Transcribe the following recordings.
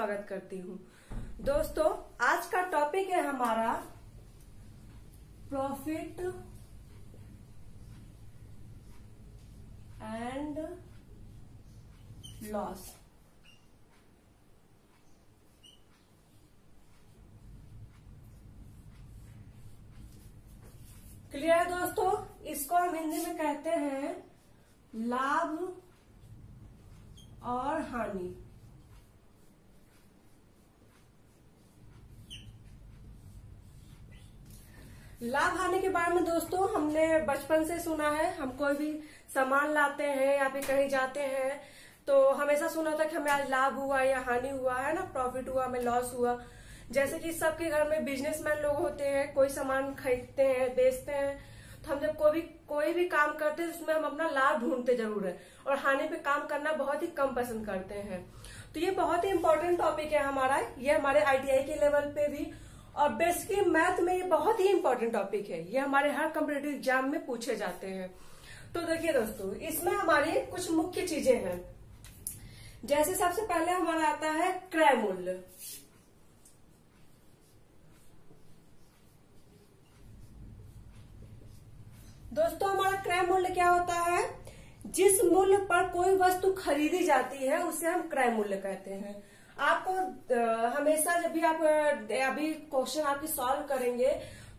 स्वागत करती हूँ। दोस्तों, आज का टॉपिक है हमारा प्रॉफिट एंड लॉस क्लियर है दोस्तों? इसको हम हिंदी में कहते हैं लाभ और हानि। लाभ हानि के बारे में दोस्तों हमने बचपन से सुना है। हम कोई भी सामान लाते हैं या फिर कहीं जाते हैं तो हमेशा सुना था कि हमें आज लाभ हुआ या हानि हुआ, है ना? प्रॉफिट हुआ, हमें लॉस हुआ। जैसे कि सबके घर में बिजनेसमैन लोग होते हैं, कोई सामान खरीदते हैं, बेचते हैं तो हम जब कोई भी कोई भी काम करते हैं उसमें हम अपना लाभ ढूंढते ज़रूर है और हानि पे काम करना बहुत ही कम पसंद करते हैं। तो ये बहुत ही इम्पोर्टेंट टॉपिक है हमारा, ये हमारे आईटीआई के लेवल पे भी। और बेसिकली मैथ में ये बहुत ही इंपॉर्टेंट टॉपिक है। ये हमारे हर कम्पिटेटिव एग्ज़ाम में पूछे जाते हैं। तो देखिए दोस्तों, इसमें हमारी कुछ मुख्य चीज़ें हैं। जैसे सबसे पहले हमारा आता है क्रय मूल्य। दोस्तों, हमारा क्रय मूल्य क्या होता है? जिस मूल्य पर कोई वस्तु खरीदी जाती है, उसे हम क्रय मूल्य कहते हैं। आपको हमेशा जब भी आप अभी क्वेश्चन आपकी सॉल्व करेंगे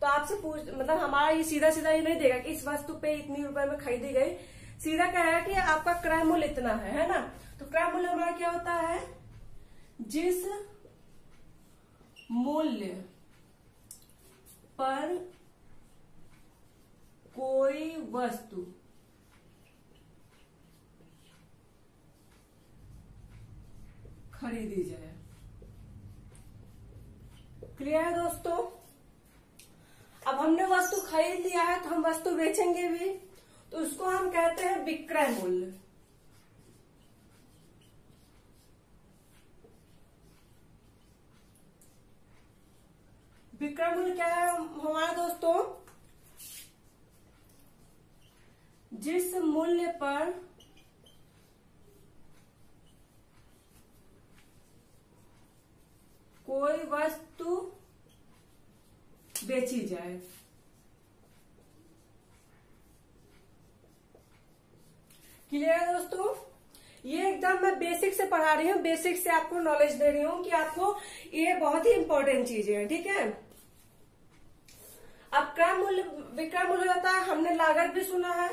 तो आपसे पूछ मतलब हमारा ये सीधा सीधा ये नहीं देगा कि इस वस्तु पे इतनी रुपए में खरीदी गई। सीधा कहेगा कि आपका क्रय मूल्य इतना है है ना? तो क्रय मूल्य हमारा क्या होता है? जिस मूल्य पर कोई वस्तु खरीदी जाए क्लियर है दोस्तों? अब हमने वस्तु खरीद लिया है तो हम वस्तु बेचेंगे भी। तो उसको हम कहते हैं विक्रय मूल्य। विक्रय मूल्य क्या है हमारा दोस्तों? जिस मूल्य पर कोई वस्तु बेची जाए। क्लियर है दोस्तों? ये एकदम मैं बेसिक से पढ़ा रही हूँ बेसिक से आपको नॉलेज दे रही हूँ कि आपको ये बहुत ही इंपॉर्टेंट चीज़ें हैं, ठीक है? अब क्रय मूल्य, विक्रय मूल्य होता है? हमने लागत भी सुना है।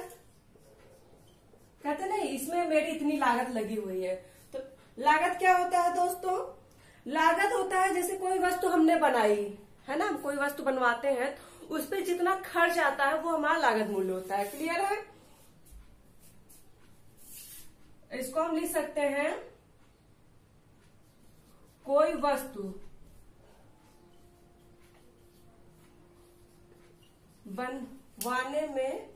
कहते नहीं इसमें मेरी इतनी लागत लगी हुई है। तो लागत क्या होता है दोस्तों? लागत होता है, जैसे कोई वस्तु हमने बनाई, है ना? कोई वस्तु बनवाते हैं, उस पर जितना खर्च आता है, वो हमारा लागत मूल्य होता है। क्लियर है? इसको हम लिख सकते हैं, कोई वस्तु बनवाने में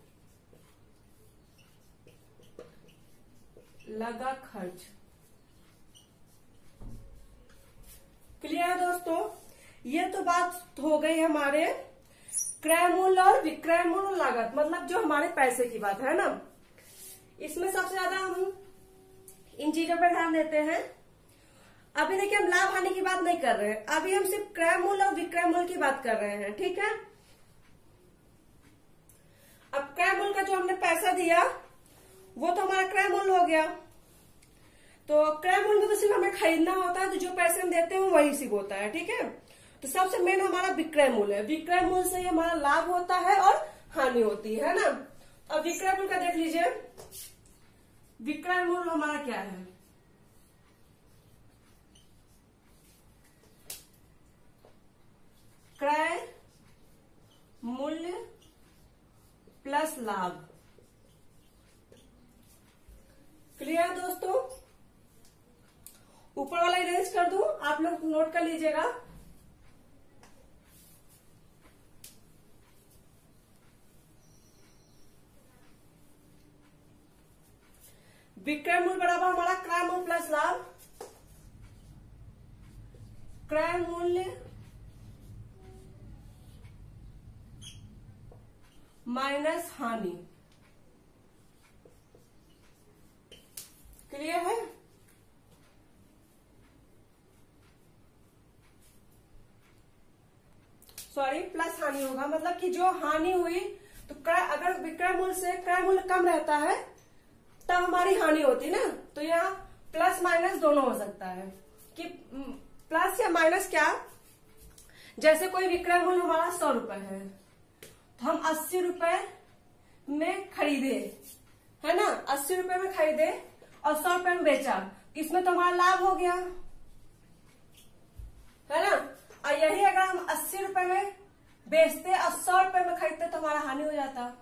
लगा खर्च। क्लियर है दोस्तों? ये तो बात हो गई हमारे क्रय मूल्य और विक्रय मूल्य लागत मतलब जो हमारे पैसे की बात, है ना? इसमें सबसे ज़्यादा हम इन चीज़ों पर ध्यान देते हैं। अभी देखिए, हम लाभ हानि की बात नहीं कर रहे हैं। अभी हम सिर्फ़ क्रय मूल्य और विक्रय मूल्य की बात कर रहे हैं, ठीक है? अब क्रय मूल्य का जो हमने पैसा दिया, वो तो हमारा क्रय मूल्य हो गया। तो क्रय मूल्य तो सिर्फ़ हमें खरीदना होता है तो जो पैसे हम देते हैं वही सिर्फ़ होता है, ठीक है? तो सबसे मेन हमारा विक्रय मूल्य है। विक्रय मूल्य से ही हमारा लाभ होता है और हानि होती है ना? अब विक्रय मूल्य का देख लीजिए। विक्रय मूल्य हमारा क्या है? क्रय मूल्य प्लस लाभ। क्लियर दोस्तों? ऊपर वाला इरेज कर दू, आप लोग नोट कर लीजिएगा। विक्रय मूल बराबर हमारा क्रय मूल प्लस लाभ क्रय मूल्य माइनस हानि। हानि होगा। मतलब कि जो हानि हुई तो क्रय, अगर विक्रय मूल्य से क्रय मूल्य कम रहता है, तब हमारी हानि होती ना। तो यहाँ प्लस माइनस दोनों हो सकता है। कि प्लस या माइनस क्या? जैसे कोई विक्रय मूल्य हमारा सौ रुपए है तो हम अस्सी रुपए में खरीदे, है ना? अस्सी रुपए में खरीदे और सौ रुपए में बेचा। इसमें तो हमारा लाभ हो गया, है ना? और यही अगर हम अस्सी रुपए में बेचते और सौ रुपए में खरीदते तो हमारा हानि हो जाता।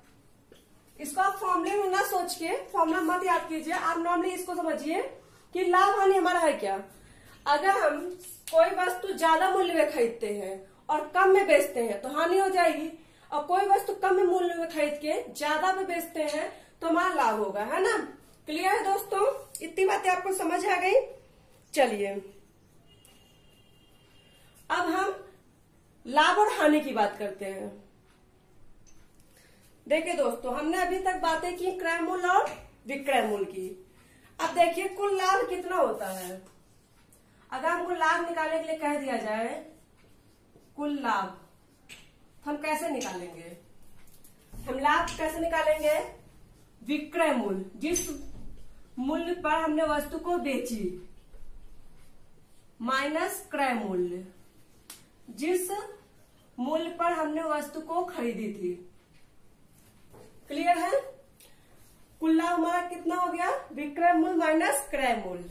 इसको आप फॉर्मूले में ना सोच के फॉर्मूला मत याद कीजिए। आप नॉर्मली इसको समझिए कि लाभ, हानि हमारा है क्या। अगर हम कोई वस्तु ज़्यादा मूल्य में खरीदते हैं और कम में बेचते हैं तो हानि हो जाएगी। और कोई वस्तु कम में मूल्य में खरीद के ज़्यादा में बेचते हैं तो हमारा लाभ होगा, है ना। क्लियर है दोस्तों? इतनी बातें आपको समझ आ गई? चलिए। अब हम लाभ और हानि की बात करते हैं। देखिए दोस्तों, हमने अभी तक बातें की क्रय मूल्य और विक्रय मूल्य की। अब देखिए, कुल लाभ कितना होता है? अगर हमको लाभ निकालने के लिए कह दिया जाए, कुल लाभ तो हम कैसे निकालेंगे? हम लाभ कैसे निकालेंगे? विक्रय मूल्य, जिस मूल्य पर हमने वस्तु को बेची, माइनस क्रय मूल्य। जिस मूल्य पर हमने वस्तु को खरीदी थी। क्लियर है? कुल लाभ हमारा कितना हो गया? विक्रय मूल्य माइनस क्रय मूल्य।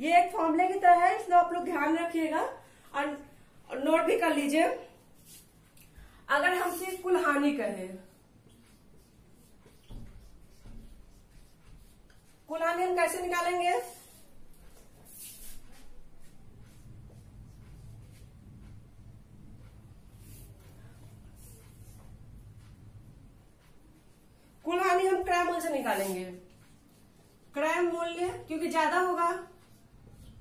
ये एक फॉर्मूले की तरह है, इसलिए आप लोग ध्यान रखिएगा। और नोट भी कर लीजिए। अगर हमसे कुल हानि कहे कुल हानि हम कैसे निकालेंगे? कुल हानि हम क्रय मूल्य से निकालेंगे। क्रय मूल्य क्योंकि ज़्यादा होगा,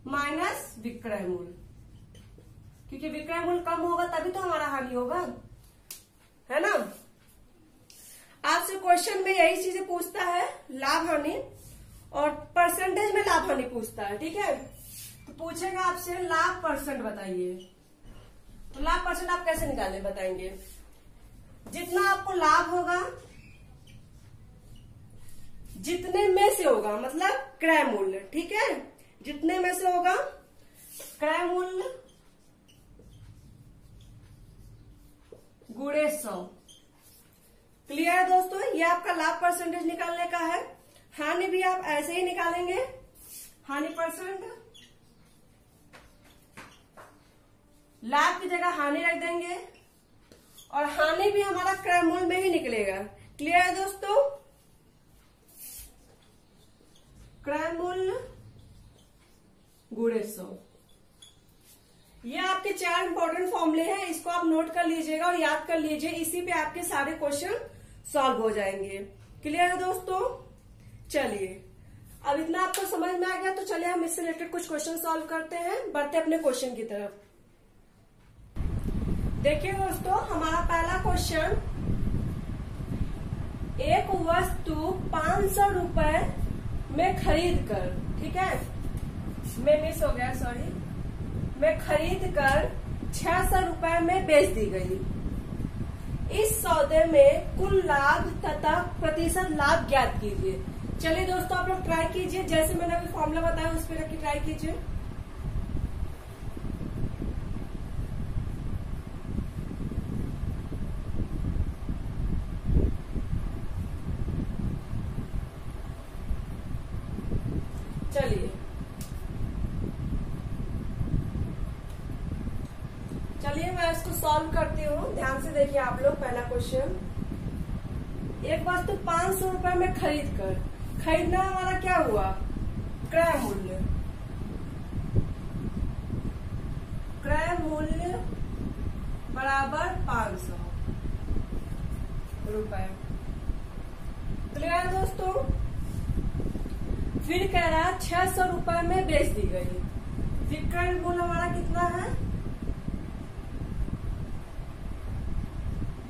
माइनस विक्रय मूल्य क्योंकि विक्रय मूल्य कम होगा, तभी तो हमारा हानि होगा। है ना? आपसे क्वेश्चन में यही चीज़ें पूछता है, लाभ हानि, और परसेंटेज में लाभ हानि पूछता है, ठीक है? तो पूछेगा आपसे, लाभ परसेंट बताइए। तो लाभ परसेंट आप कैसे निकाले, बताएँगे। जितना आपको लाभ होगा जितने में से होगा मतलब क्रय मूल्य, ठीक है? जितने में से होगा, क्रय मूल्य गुड़े सौ। क्लियर है दोस्तों? ये आपका लाभ परसेंटेज निकालने का है। हानि भी आप ऐसे ही निकालेंगे। हानि परसेंट लाभ की जगह हानि रख देंगे। और हानि भी हमारा क्रय मूल्य में ही निकलेगा। क्लियर है दोस्तों? क्रय मूल्य गुड़े सौ ये आपके चार इंपॉर्टेंट फॉर्मूले हैं, इसको आप नोट कर लीजिएगा और याद कर लीजिए, इसी पे आपके सारे क्वेश्चन सॉल्व हो जाएँगे। क्लियर है दोस्तों? चलिए। अब इतना आपको समझ में आ गया तो चलिए हम इससे रिलेटेड कुछ क्वेश्चन सॉल्व करते हैं। बढ़ते अपने क्वेश्चन की तरफ़। देखिए दोस्तों, हमारा पहला क्वेश्चन एक वस्तु पाँच सौ रुपये में खरीद कर, ठीक है? मैं मिस हो गया सॉरी मैं खरीद कर छह सौ रुपये में बेच दी गई। इस सौदे में कुल लाभ तथा प्रतिशत लाभ ज्ञात कीजिए। चलिए दोस्तों, आप लोग ट्राई कीजिए। जैसे मैंने अभी फॉर्मूला बताया, उस पर रखी ट्राई कीजिए चलिए चलिए मैं इसको सॉल्व करती हूँ ध्यान से देखिए आप लोग पहला क्वेश्चन एक वस्तु पाँच सौ रुपये में खरीद कर। खरीदना हमारा क्या हुआ? क्रय मूल्य। क्रय मूल्य बराबर पाँच सौ रुपए। क्लियर दोस्तों, फिर कह रहा छह सौ रुपये में बेच दी गई। विक्रय मूल्य हमारा कितना है?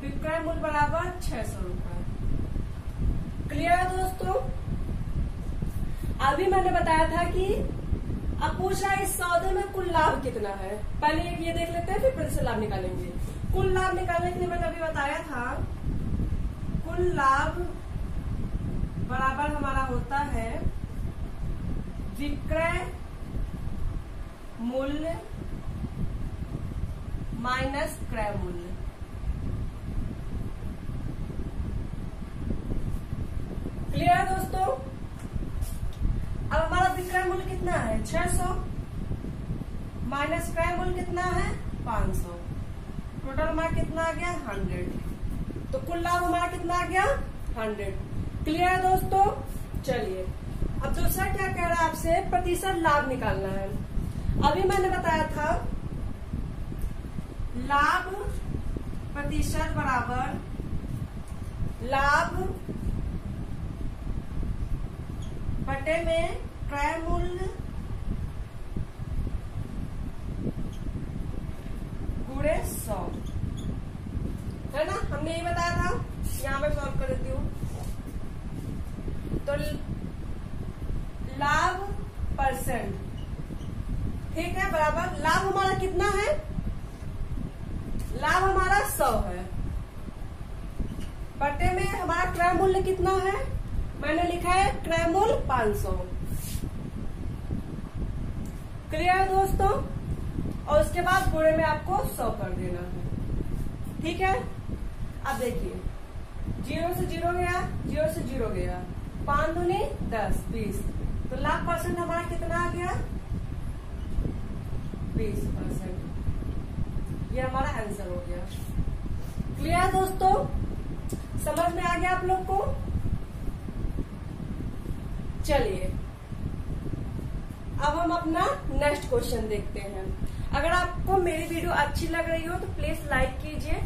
विक्रय मूल्य बराबर छह सौ रुपये क्लियर है दोस्तों। अभी मैंने बताया था कि अब पूछ इस सौदे में कुल लाभ कितना है। पहले ये देख लेते हैं, फिर प्रतिशत लाभ निकालेंगे। कुल लाभ निकालने के लिए मैंने अभी बताया था, कुल लाभ बराबर हमारा होता है विक्रय मूल्य माइनस क्रय मूल्य। क्लियर है दोस्तों? अब हमारा विक्रय मूल्य कितना है? 600 माइनस क्रय मूल्य कितना है? 500 टोटल हमारा कितना आ गया? 100 तो कुल लाभ हमारा कितना आ गया? 100 क्लियर है दोस्तों? चलिए। अब दूसरा क्या कह रहा है आपसे? प्रतिशत लाभ निकालना है। अभी मैंने बताया था, लाभ प्रतिशत बराबर लाभ बटे में क्रय मूल्य गुड़े सौ है ना? हमने यही बताया था, यहाँ मैं सॉल्व कर देती हूँ। तो लाभ परसेंट। ठीक है, बराबर? लाभ हमारा कितना है? लाभ हमारा सौ है। बटे में हमारा क्रय मूल्य कितना है? मैंने लिखा है पाँच सौ। क्लियर है दोस्तों? और उसके बाद पूरे में आपको सौ कर देना है। ठीक है? अब देखिए। ज़ीरो से ज़ीरो गया, ज़ीरो से ज़ीरो गया। पाँच दूनी दस, बीस। तो लाख परसेंट हमारा कितना आ गया? बीस परसेंट। ये हमारा आंसर हो गया। क्लियर दोस्तों? समझ में आ गया आप लोग को? चलिए। अब हम अपना नेक्स्ट क्वेश्चन देखते हैं। अगर आपको मेरी वीडियो अच्छी लग रही हो तो प्लीज़ लाइक कीजिए।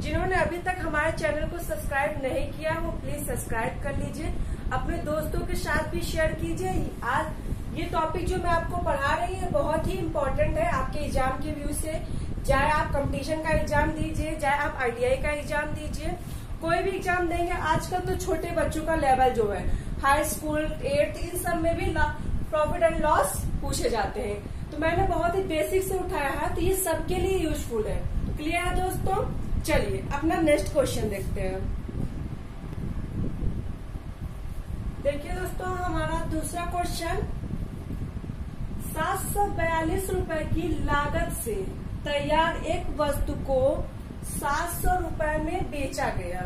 जिन्होंने अभी तक हमारे चैनल को सब्सक्राइब नहीं किया, वो प्लीज़ सब्सक्राइब कर लीजिए। अपने दोस्तों के साथ भी शेयर कीजिए। आज ये टॉपिक जो मैं आपको पढ़ा रही है बहुत ही इम्पोर्टेंट है आपके एग्ज़ाम के व्यू से। चाहे आप कंपटीशन का एग्ज़ाम दीजिए, चाहे आप आईटीआई का एग्ज़ाम दीजिए। कोई भी एग्ज़ाम देंगे, आजकल तो छोटे बच्चों का लेवल जो है हाई स्कूल एट्थ इन सब में भी प्रॉफिट एंड लॉस पूछे जाते हैं। तो मैंने बहुत ही बेसिक से उठाया है तो ये सबके लिए यूजफुल है। क्लियर है दोस्तों? चलिए, अपना नेक्स्ट क्वेश्चन देखते हैं। देखिए दोस्तों, हमारा दूसरा क्वेश्चन सात सौ बयालीस रूपए की लागत से तैयार एक वस्तु को सात सौ रुपये में बेचा गया।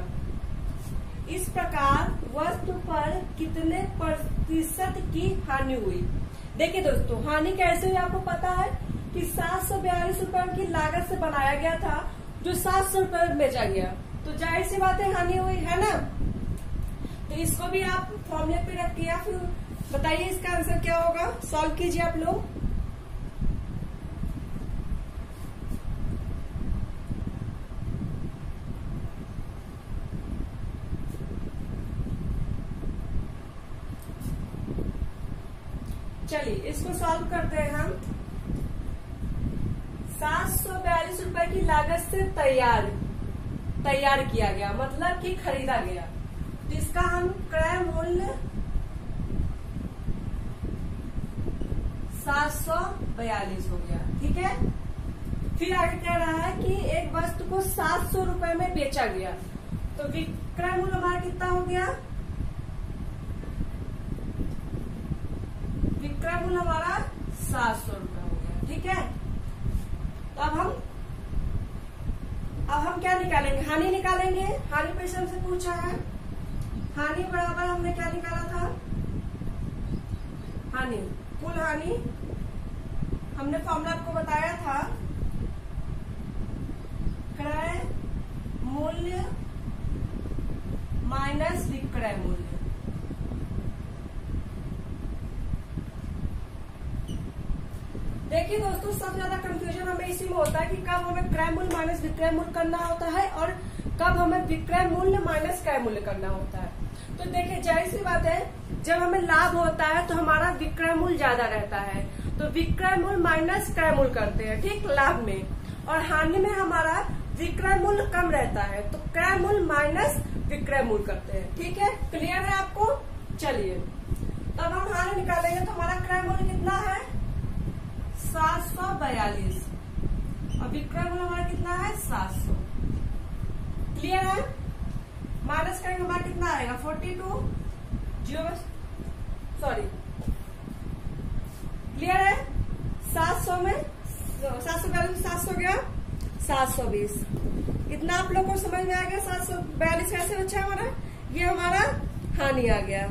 इस प्रकार वस्तु पर कितने प्रतिशत की हानि हुई? देखिए दोस्तों, हानि कैसे हुई आपको पता है? कि सात सौ बयालीस रुपये की लागत से बनाया गया था, जो सात सौ रुपये बेचा गया। तो ज़ाहिर सी बातें हानि हुई, है ना? तो इसको भी आप फॉर्मुले पे रखिए या फिर बताइए इसका आंसर क्या होगा? सॉल्व कीजिए आप लोग चलिए इसको सॉल्व करते हैं हम। सात सौ बयालीस रुपये की लागत से तैयार तैयार किया गया मतलब कि खरीदा गया, जिसका हम क्रय मूल्य सात सौ बयालीस हो गया, ठीक है? फिर आगे कह रहा है कि एक वस्तु को सात सौ रुपये में बेचा गया तो विक्रय मूल्य हमारा कितना हो गया? मूल्य हमारा, सात सौ रुपये हो गया, ठीक है? तो अब हम अब हम क्या निकालेंगे? हानि निकालेंगे? हानि पैसे हमसे पूछा है। हानि बराबर हमने क्या निकाला था? हानि, कुल हानि, हमने फॉर्मूला आपको बताया था, क्रय मूल्य माइनस विक्रय मूल्य। देखिए दोस्तों, सबसे ज़्यादा कंफ्यूजन हमें इसी में होता है कि कब हमें क्रय मूल्य माइनस विक्रय मूल्य करना होता है और कब हमें विक्रय मूल्य माइनस क्रय मूल्य करना होता है। तो देखिए ज़ाहिर सी बात है, जब हमें लाभ होता है तो हमारा विक्रय मूल्य ज़्यादा रहता है। तो विक्रय मूल्य माइनस क्रय मूल्य करते हैं, ठीक, लाभ में। और हानि में हमारा विक्रय मूल्य कम रहता है तो क्रय मूल्य माइनस विक्रय मूल्य करते हैं, ठीक है? क्लियर है आपको? चलिए, तब हम हानि निकालेंगे तो हमारा क्रय मूल्य कितना है? सात सौ बयालीस। और विक्रय मूल्य हमारा कितना है? सात सौ। क्लियर है? माइनस करेंगे, हमारा कितना आएगा? Forty two? Zero sorry clear है? सात सौ में सात सौ बयालीस सात सौ गया? सात सौ बीस। इतना आप लोग को समझ में आ गया? सात सौ बयालीस कैसे बच्चा हमारा? ये हमारा हानि आ गया।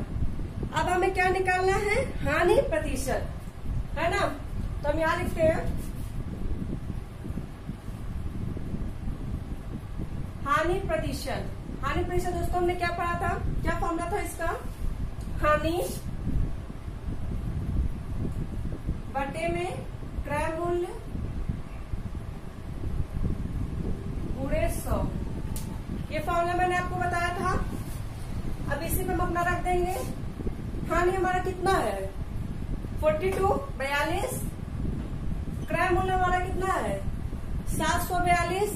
अब हमें क्या निकालना है? हानि प्रतिशत। है ना? तो हम यहाँ लिखते हैं हानि प्रतिशत। हानि प्रतिशत दोस्तों, हमने क्या पढ़ा था? क्या फॉर्मूला था इसका? हानि बटे में क्रय मूल्य पूरे सौ। ये फॉर्मूला मैंने आपको बताया था। अब इसी पे हम अपना रख देंगे। हानि हमारा कितना है? फोर्टी टू बयालीस क्रय मूल्य हमारा कितना है? सात सौ बयालीस?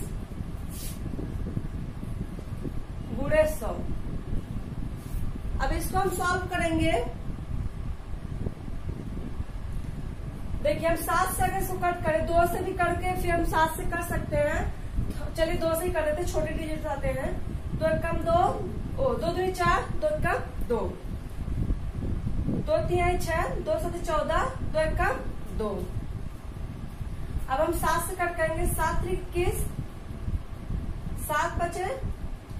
गुड़े सौ। अब इसको हम सॉल्व करेंगे। देखिए, हम सात से अगर कट करें, दो से भी करके फिर हम सात से कर सकते हैं। चलिए, दो से ही कर देते छोटे डिजिट आते हैं। दो कम दो, ओ, दो दो चार, दो कम दो। दो तीन छह, दो सत चौदह, दो कम दो। अब हम सात से कट करेंगे। सात इक्कीस, सात बचे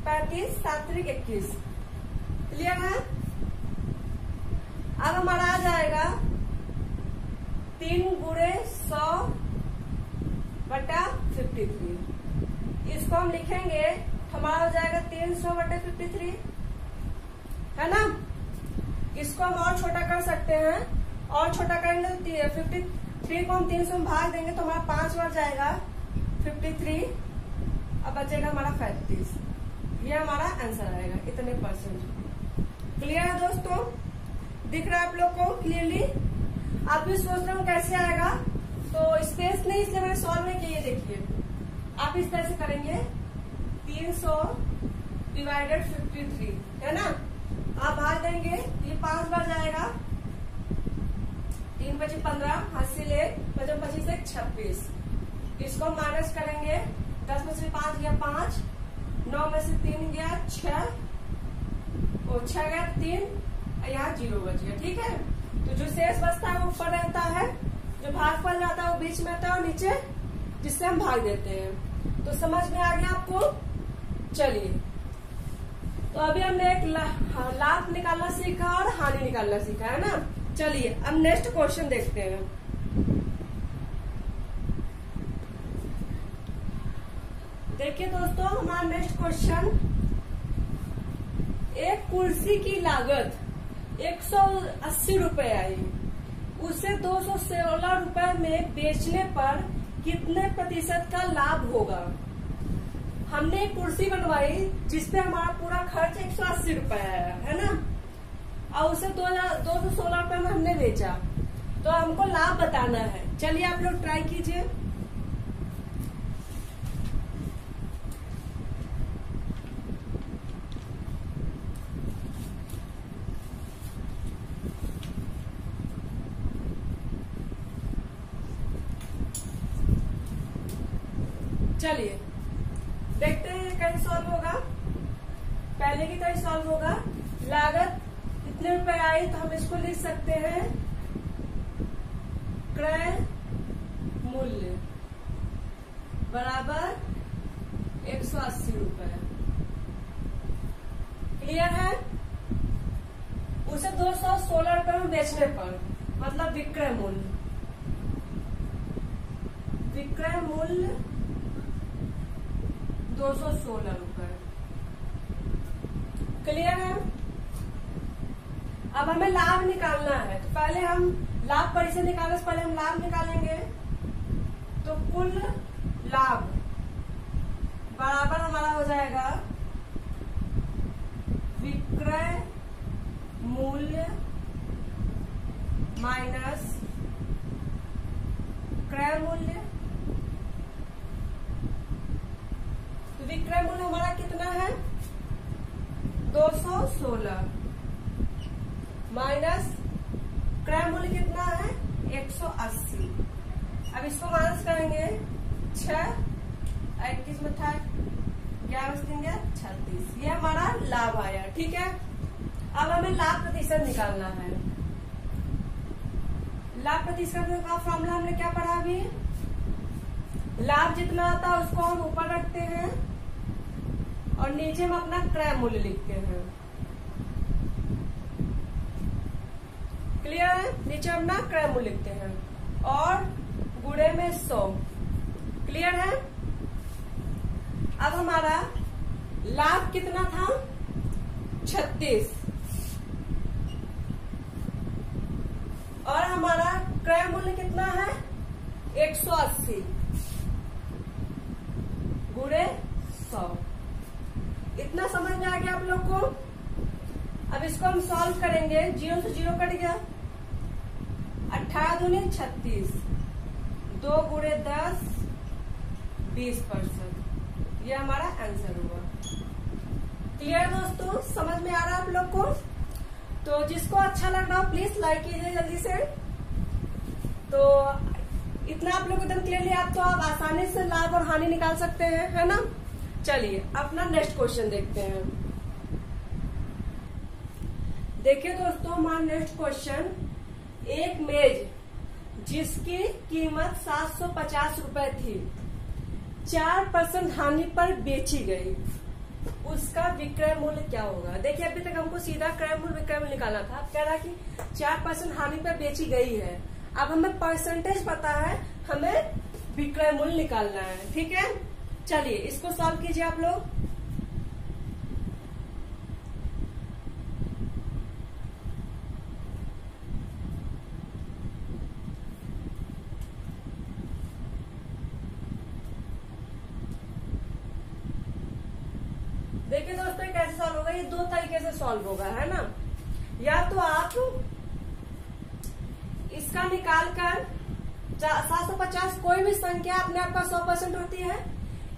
पैंतीस सात इक्कीस। क्लियर है? अब हमारा आ जाएगा। तीन गुड़े सौ बटा फिफ्टी थ्री इसको हम लिखेंगे, हमारा हो जाएगा तीन सौ बटे फिफ्टी थ्री है ना? इसको हम और छोटा कर सकते हैं। और छोटा करेंगे तो फिफ्टी थ्री को हम तीन सौ भाग देंगे तो हमारा पाँच बार जाएगा। फिफ्टी थ्री अब बचेगा हमारा पैंतीस ये हमारा आंसर आएगा इतने परसेंट क्लियर है दोस्तों? दिख रहा है आप लोग को क्लियरली आप भी सोच रहे हो कैसे आएगा? तो स्पेस नहीं, इसलिए मैंने सॉल्व नहीं किया देखिए। आप इस तरह से करेंगे। तीन सौ डिवाइडेड फिफ्टी थ्री है ना? आप भाग देंगे, ये पाँच बार जाएगा। पच्चीस पंद्रह अस्सी ले पचपन पच्चीस एक छब्बीस। इसको माइनस करेंगे दस में से पाँच गया पाँच नौ में से तीन गया छह और छह गया तीन यहाँ ज़ीरो बच गया ठीक है? तो जो शेष बचता है वो ऊपर रहता है जो भाग पर जाता है वो बीच में रहता है और नीचे जिससे हम भाग देते हैं। तो समझ में आ गया आपको? चलिए। तो अभी हमने एक हाँ, लाभ निकालना सीखा और हानि निकालना सीखा है ना? चलिए, अब नेक्स्ट क्वेश्चन देखते हैं। देखिए दोस्तों, हमारा नेक्स्ट क्वेश्चन एक कुर्सी की लागत एक सौ अस्सी रुपये आई। उसे दो सौ सोलह रुपये में बेचने पर कितने प्रतिशत का लाभ होगा? हमने एक कुर्सी बनवाई, जिसपे हमारा पूरा खर्च एक सौ अस्सी रुपये आया है ना? और उसे दो दो सौ सोलह रुपये में हमने बेचा। तो हमको लाभ बताना है। चलिए आप लोग ट्राई कीजिए चलिए देखते हैं कैसे सॉल्व होगा पहले की तरह सॉल्व होगा लागत कितने रुपए आई तो हम इसको लिख सकते हैं क्रय मूल्य बराबर एक सौ अस्सी रुपये क्लियर है उसे दो सौ सोलह रुपए में बेचने पर मतलब विक्रय मूल्य विक्रय मूल्य दो सौ सोलह रुपये क्लियर है अब हमें लाभ निकालना है तो पहले हम लाभ परिचय निकालने से पहले हम लाभ निकालेंगे तो कुल लाभ बराबर हमारा हो जाएगा विक्रय मूल्य माइनस क्रय मूल्य। तो विक्रय मूल्य हमारा कितना है? दो सौ सोलह। माइनस क्रय मूल्य कितना है? एक सौ अस्सी। अब इसको माइनस करेंगे छ इक्कीस में था ग्यारह चार देंगे छत्तीस। ये हमारा लाभ आया, ठीक है? अब हमें लाभ प्रतिशत निकालना है। लाभ प्रतिशत का फॉर्मूला हमने क्या पढ़ा अभी? लाभ जितना आता है उसको हम ऊपर रखते हैं और नीचे हम अपना क्रय मूल्य लिखते हैं। क्लियर है? नीचे हम ना क्रय मूल्य लिखते हैं। और गुड़े में सौ। क्लियर है? अब हमारा लाभ कितना था? छत्तीस। और हमारा क्रय मूल्य कितना है? एक सौ अस्सी। गुड़े सौ। इतना समझ में आ गया आप लोग को? अब इसको हम सॉल्व करेंगे। ज़ीरो से ज़ीरो कट गया। अठारह दूनी छत्तीस। दो गुड़े दस, बीस परसेंट। ये हमारा आंसर हुआ। क्लियर दोस्तों? समझ में आ रहा है आप लोग को? तो जिसको अच्छा लग रहा हो प्लीज़ लाइक कीजिए जल्दी से। तो इतना आप लोग एकदम क्लियरली आप तो आप आसानी से लाभ और हानि निकाल सकते हैं, है ना? चलिए, अपना नेक्स्ट क्वेश्चन देखते हैं। देखिए दोस्तों, हमारा नेक्स्ट क्वेश्चन एक मेज जिसकी कीमत सात सौ पचास रूपए थी। चार परसेंट हानि पर बेची गई। उसका विक्रय मूल्य क्या होगा? देखिए, अभी तक हमको सीधा क्रय मूल्य विक्रय मूल्य निकालना था। कह रहा कि चार परसेंट हानि पर बेची गई है। अब हमें परसेंटेज पता है, हमें विक्रय मूल्य निकालना है। ठीक है? चलिए, इसको सॉल्व कीजिए आप लोग देखिए दोस्तों ये कैसे सॉल्व होगा ये दो तरीके से सॉल्व होगा है ना या तो आप इसका निकाल कर सात सौ पचास कोई भी संख्या अपने आप का सौ परसेंट होती है।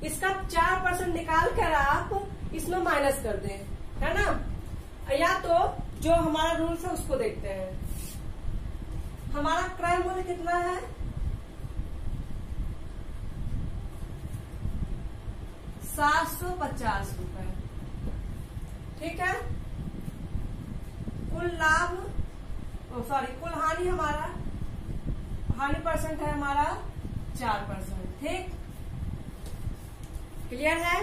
इसका चार परसेंट निकाल कर आप इसमें माइनस कर दें, है ना? या तो जो हमारा रूल्स है उसको देखते हैं। हमारा क्रय मूल्य कितना है? सात सौ पचास रूपए। ठीक है? कुल लाभ सॉरी कुल हानि हमारा, हानि परसेंट है हमारा चार परसेंट ठीक? क्लियर है?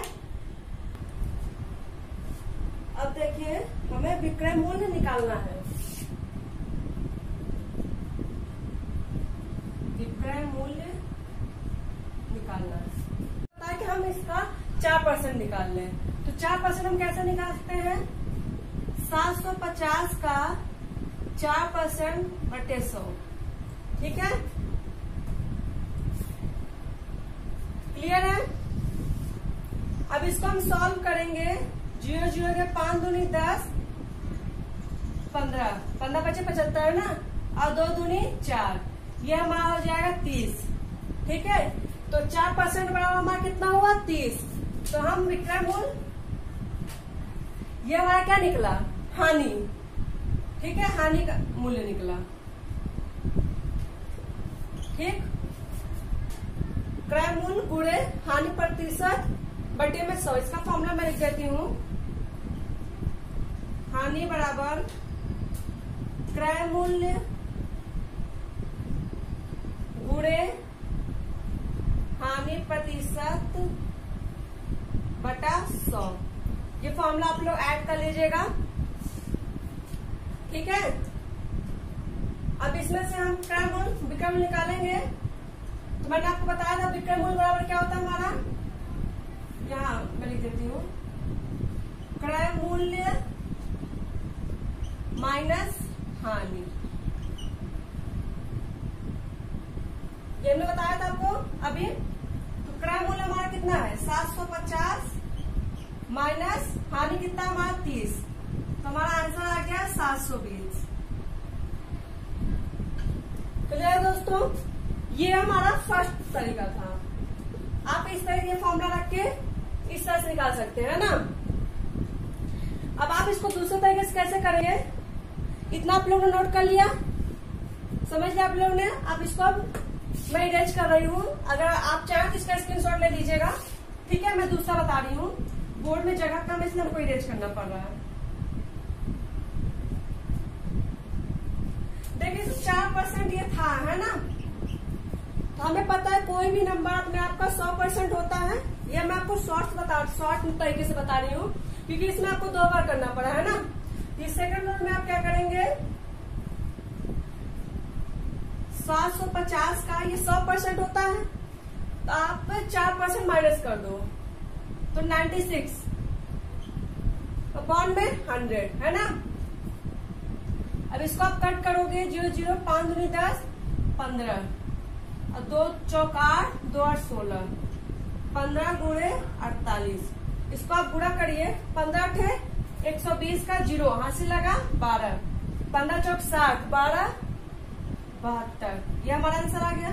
अब देखिए, हमें विक्रय मूल्य निकालना है। विक्रय मूल्य निकालना है। पता है कि हम इसका चार परसेंट निकाल लें। तो चार परसेंट हम कैसे निकाल सकते हैं? सात सौ पचास का चार परसेंट बटे सौ। ठीक है? क्लियर है? अब इसको हम सॉल्व करेंगे. ज़ीरो ज़ीरो के पाँच दूनी दस, पंद्रह. पंद्रह पचे पचहत्तर ना? और दो दूनी चार. ये हमारा हो जाएगा तीस. ठीक है? तो चार परसेंट बराबर हमारा कितना हुआ? तीस. तो हम विक्रय मूल ये हमारा क्या निकला? हानि. ठीक है? हानि का मूल्य निकला. ठीक? क्रय मूल्य गुड़े, हानि प्रतिशत, बटे में सौ। इसका फॉर्मूला मैं लिख देती हूँ। हानि बराबर क्रय मूल्य गुड़े, हानि प्रतिशत बटा सौ। ये फॉर्मूला आप लोग ऐड कर लीजिएगा। ठीक है? अब इसमें से हम क्रय मूल्य विक्रय मूल्य निकालेंगे। तो मैंने आपको बताया था विक्रय मूल्य बराबर क्या होता है हमारा? यहाँ मैं लिख देती हूँ। क्रय मूल्य माइनस हानि ये हमने बताया था आपको अभी। तो क्रय मूल्य हमारा कितना है? सात सौ पचास माइनस हानि कितना हमारा? तीस। तो हमारा आंसर आ गया सात सौ बीस। क्लियर दोस्तों ये हमारा फ़र्स्ट तरीका था। आप इस तरह ये फॉर्मूला रख के इस तरह से निकाल सकते हैं ना? अब आप इसको दूसरे तरीके से कैसे करेंगे? इतना आप लोगों ने नोट कर लिया। समझ लिया आप लोगों ने? अब इसको अब मैं इरेज कर रही हूँ। अगर आप चाहें तो इसका स्क्रीनशॉट ले लीजिएगा। ठीक है, मैं दूसरा बता रही हूँ। बोर्ड में जगह कम इसलिए हमको इरेज करना पड़ रहा है। देखिए, चार परसेंट ये था, है ना? हमें पता है कोई भी नंबर अपने आप का सौ परसेंट होता है। ये मैं आपको शॉर्ट बता शॉर्ट तरीके से बता रही हूँ, क्योंकि इसमें आपको दो बार करना पड़ा, है ना? इस सेकंड में आप क्या करेंगे? सात सौ पचास का ये सौ परसेंट होता है तो आप चार परसेंट माइनस कर दो तो नाइन्टी सिक्स बॉन्ड में हंड्रेड है ना? अब इसको आप कट करोगे ज़ीरो ज़ीरो पाँच दूनी दस, पंद्रह। और दो चौक आठ, दो आठ सोलह। पंद्रह गुड़े अड़तालीस। इसको आप गुड़ा करिए। पंद्रह थे एक सौ बीस का ज़ीरो। हासिल लगा बारह। पंद्रह चौक साठ, बारह, बहत्तर। ये हमारा आंसर आ गया।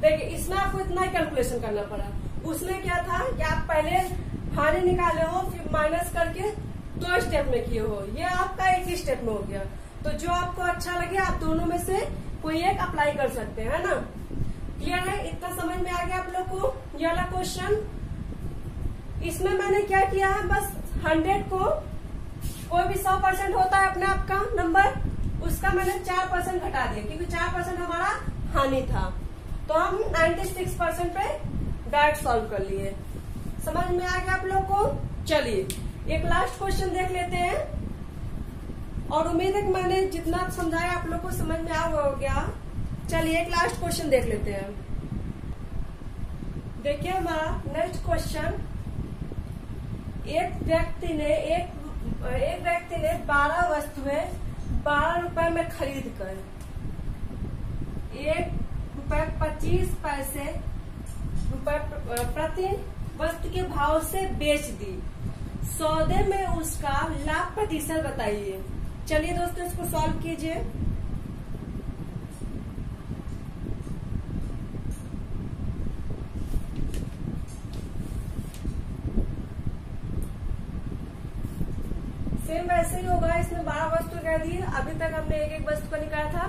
देखिए, इसमें आपको इतना ही कैलकुलेशन करना पड़ा। उसमें क्या था कि आप पहले हानि निकाले हो, फिर माइनस करके दो स्टेप में किए हो। ये आपका एक ही स्टेप में हो गया। तो जो आपको अच्छा लगे, आप दोनों में से कोई एक अप्लाई कर सकते हैं ना? क्लियर है, इतना समझ में आ गया आप लोग को, ये वाला क्वेश्चन इसमें मैंने क्या किया है, बस हंड्रेड को, कोई भी सौ परसेंट होता है अपने आप का नंबर उसका मैंने चार परसेंट घटा दिया, क्योंकि चार परसेंट हमारा हानि था। तो हम नाइन्टी सिक्स परसेंट पे डायरेक्ट सॉल्व कर लिए। समझ में आ गया आप लोग को? चलिए, एक लास्ट क्वेश्चन देख लेते हैं। और उम्मीद है कि मैंने जितना समझाया, आप लोग को समझ में आ गया। चलिए एक लास्ट क्वेश्चन देख लेते हैं। देखिए हमारा नेक्स्ट क्वेश्चन एक व्यक्ति ने एक एक व्यक्ति ने बारह वस्तुएँ बारह रुपए में खरीद कर, एक रुपए पच्चीस पैसे, रुपए प्रति वस्तु के भाव से बेच दी। सौदे में उसका लाभ प्रतिशत बताइए। चलिए दोस्तों, इसको सॉल्व कीजिए। सेम वैसे ही होगा, इसमें बारह वस्तु कह दी अभी तक हमने एक एक वस्तु का निकाला था।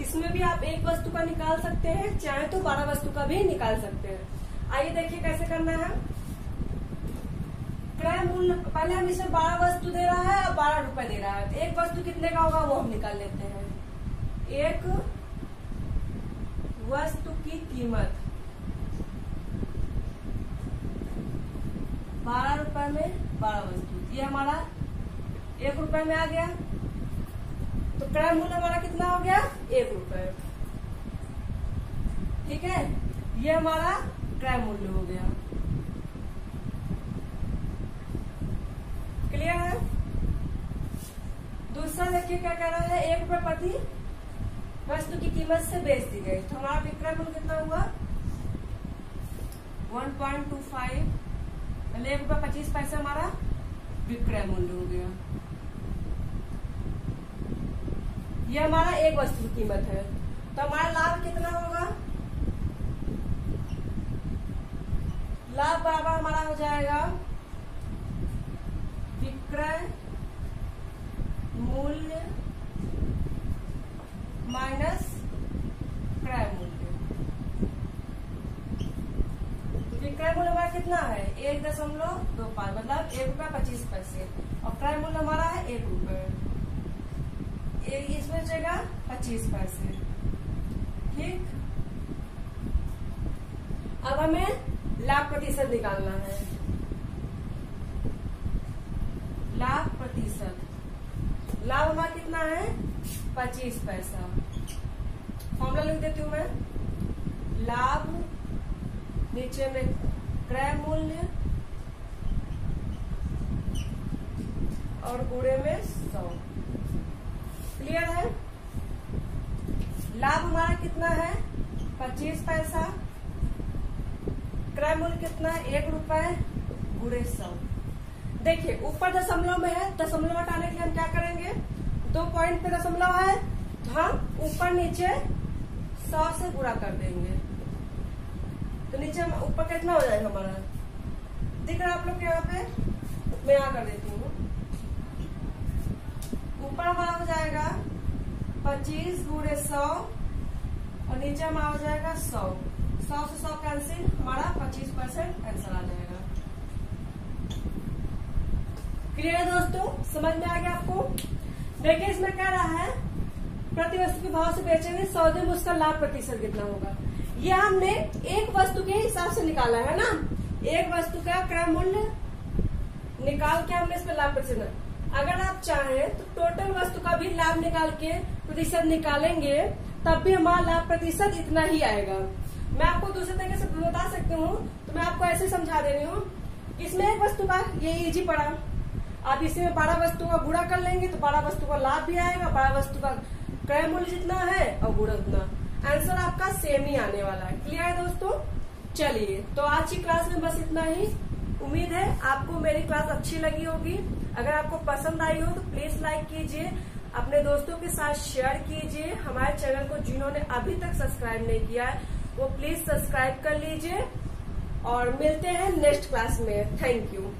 इसमें भी आप एक वस्तु का निकाल सकते हैं, चाहे तो बारह वस्तु का भी निकाल सकते हैं। आइए देखिए कैसे करना है। क्रय मूल्य पहले हम इसे बारह वस्तु दे रहा है और बारह रुपए दे रहा है। एक वस्तु कितने का होगा, वो हम निकाल लेते हैं। एक वस्तु की कीमत। बारह रुपए में बारह वस्तु। ये हमारा एक रुपए में आ गया। तो क्रय मूल्य हमारा कितना हो गया? एक रुपए। ठीक है? ये हमारा क्रय मूल्य हो गया। क्लियर है? दूसरा देखिए क्या कह रहा है, एक रुपए प्रति वस्तु की कीमत से बेच दी गई। तो हमारा विक्रय मूल्य कितना हुआ? One point two five. पहले एक रुपये पच्चीस पैसे हमारा विक्रय मूल्य हो गया। ये हमारा एक वस्तु की कीमत है। तो हमारा लाभ कितना होगा? लाभ बराबर हमारा हो जाएगा। विक्रय मूल्य माइनस क्रय मूल्य। विक्रय मूल्य हमारा कितना है? एक दशमलव दो पाँच मतलब एक रुपया पच्चीस पैसे। और क्रय मूल्य हमारा है एक रुपये। इसमें जगह पच्चीस पैसे ठीक? अब हमें लाभ प्रतिशत निकालना है। लाभ प्रतिशत। लाभ हमारा कितना है? पच्चीस पैसा। फॉर्मूला लिख देती हूँ मैं। लाभ नीचे में क्रय मूल्य और गुड़े में सौ। क्लियर है? लाभ हमारा कितना है? पच्चीस पैसा। क्रय मूल्य कितना एक रुपए। गुड़े सौ। देखिए, ऊपर दशमलव में है, दशमलव हटाने के लिए हम क्या करेंगे? दो पॉइंट पे दशमलव है तो हम ऊपर नीचे सौ से गुड़ा कर देंगे। तो नीचे ऊपर कितना हो जाएगा हमारा? दिख रहा है आप लोग के यहाँ पे? मैं यहाँ कर देती हूँ। ऊपर हो जाएगा, पच्चीस गुड़े सौ, और नीचे हमारा हो जाएगा सौ। सौ से सौ कैंसिल हमारा पच्चीस परसेंट आंसर आ जाएगा। क्लियर है दोस्तों? समझ में आ गया आपको? देखिए, इसमें क्या रहा है? प्रति वस्तु के भाव से बेचेंगे सौदे में उसका लाभ प्रतिशत कितना होगा? ये हमने एक वस्तु के हिसाब से निकाला है ना? एक वस्तु का क्रय मूल्य निकाल के हमने इसमें लाभ प्रतिशत अगर आप चाहें तो टोटल वस्तु का भी लाभ निकाल के प्रतिशत निकालेंगे, तब भी हमारा लाभ प्रतिशत इतना ही आएगा। मैं आपको दूसरे तरीके से बता सकती हूँ तो मैं आपको ऐसे समझा दे रही हूँ इसमें एक वस्तु का ये इजी पड़ा। आप इसमें बारह वस्तु का गुड़ा कर लेंगे तो बारह वस्तु का लाभ भी आएगा बारह वस्तु का क्रय मूल्य जितना है और गुड़ा उतना। आंसर आपका सेम ही आने वाला है। क्लियर है दोस्तों? चलिए तो आज की क्लास में बस इतना ही। उम्मीद है आपको मेरी क्लास अच्छी लगी होगी। अगर आपको पसंद आई हो तो प्लीज़ लाइक कीजिए, अपने दोस्तों के साथ शेयर कीजिए। हमारे चैनल को जिन्होंने अभी तक सब्सक्राइब नहीं किया है, वो प्लीज़ सब्सक्राइब कर लीजिए। और मिलते हैं नेक्स्ट क्लास में। Thank you.